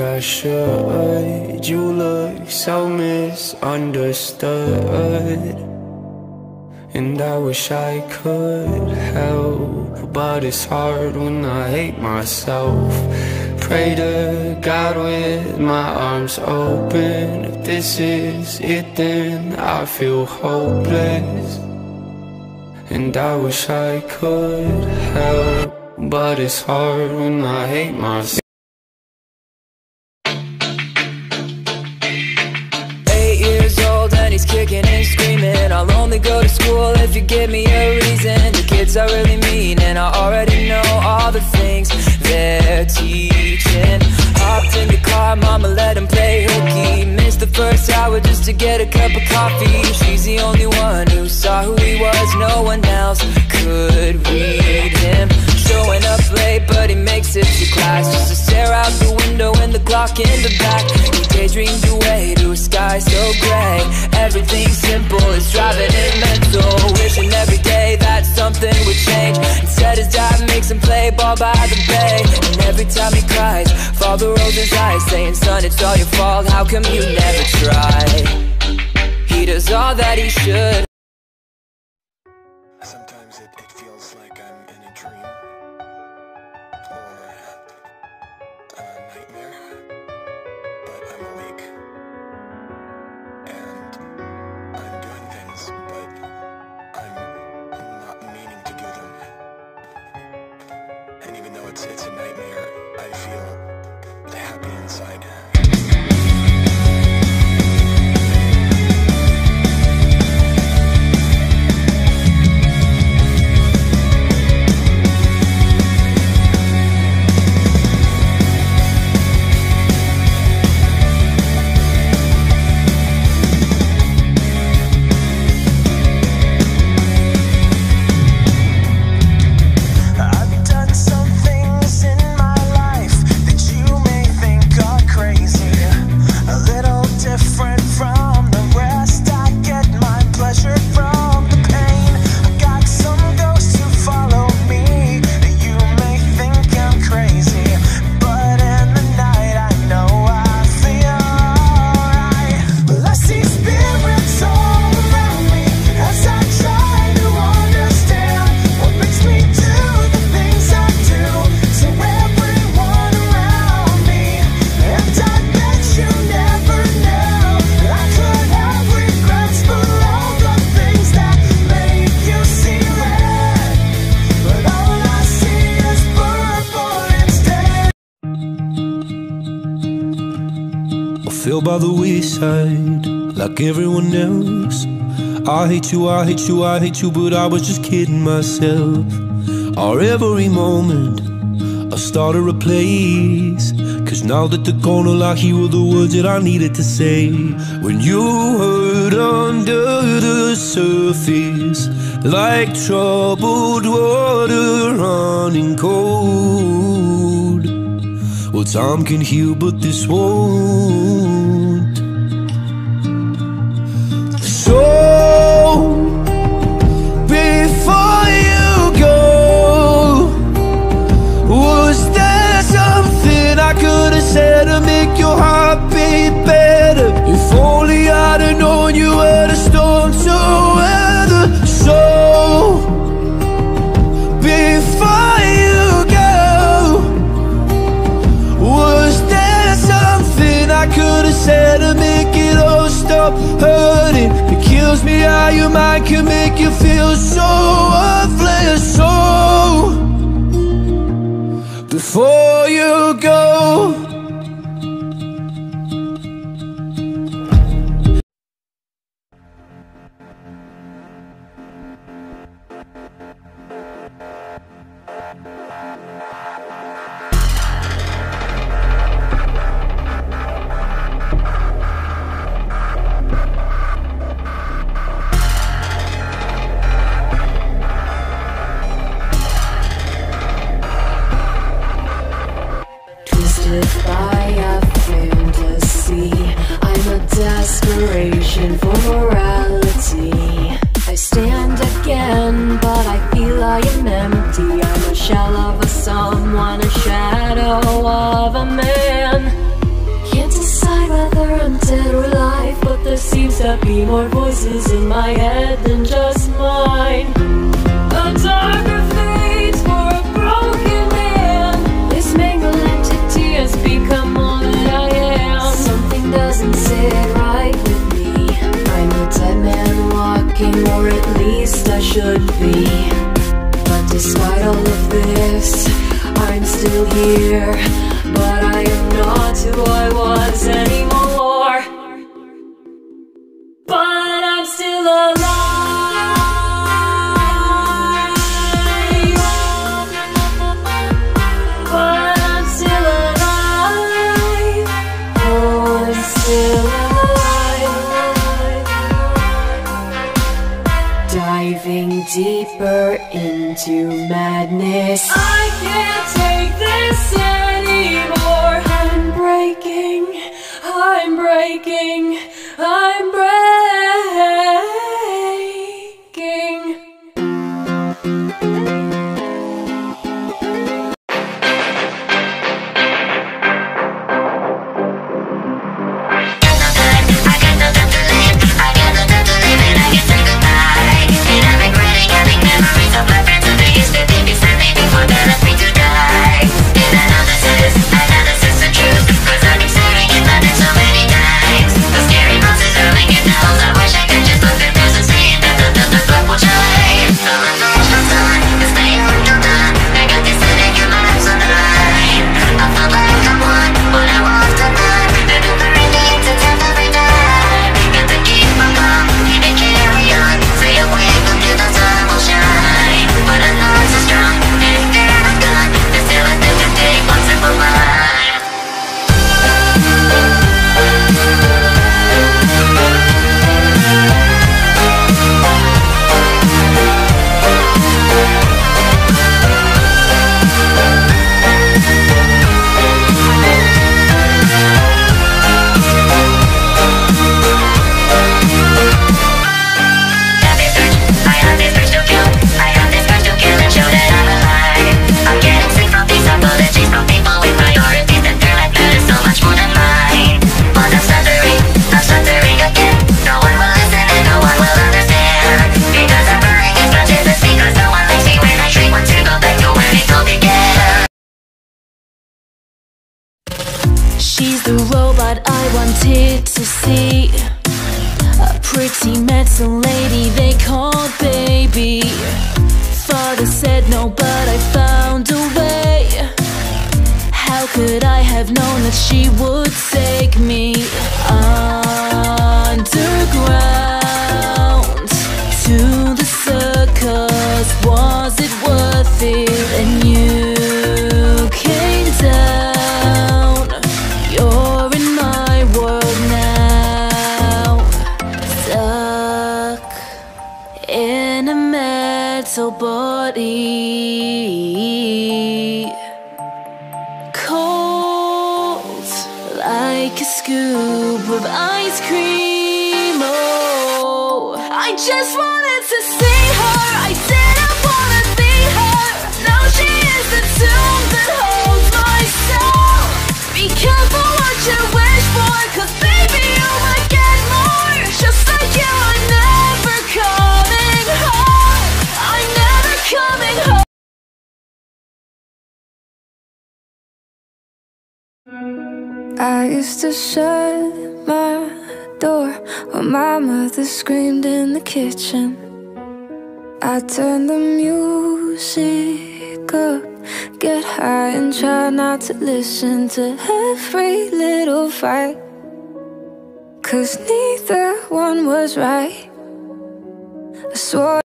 I should You look so misunderstood. And I wish I could help But it's hard when I hate myself. Pray to God with my arms open. If this is it then I feel hopeless. And I wish I could help But it's hard when I hate myself only go to school if you give me a reason. The kids are really mean and I already know all the things they're teaching. Hopped in the car, mama let him play hooky. Missed the first hour just to get a cup of coffee. She's the only one who saw who he was No one else could read clock in the back. He daydreams away to a sky so gray. Everything simple is driving him mental. Wishing every day that something would change. Instead his dad makes him play ball by the bay. And every time he cries, father rolls his eyes Saying son it's all your fault, how come you never try He does all that he should And by the wayside like everyone else. I hate you, I hate you, I hate you, but I was just kidding myself. Our every moment, I started a place. Cause now that they're gone, all I hear were the words that I needed to say. When you hurt under the surface, like troubled water running cold. Well, time can heal, but this won't. Me how your I am empty. I'm a shell of a someone, a shadow of a man. Can't decide whether I'm dead or alive, but there seems to be more voices in my head than just mine. A darker thing. Here. But I am not who I was anymore. But I'm still alive. Oh, I'm still alive. Diving deeper into madness. I can't I'm breaking. Wanted to see. A pretty metal lady they called baby. Father said no, but I found a way. How could I have known that she would take me like a scoop of ice cream. Oh, I just wanted to see her. I didn't wanna be her. Now she is the tomb that holds my soul. Be careful what you I used to shut my door when my mother screamed in the kitchen. I turned the music up, get high and try not to listen to every little fight. Cause neither one was right. I swore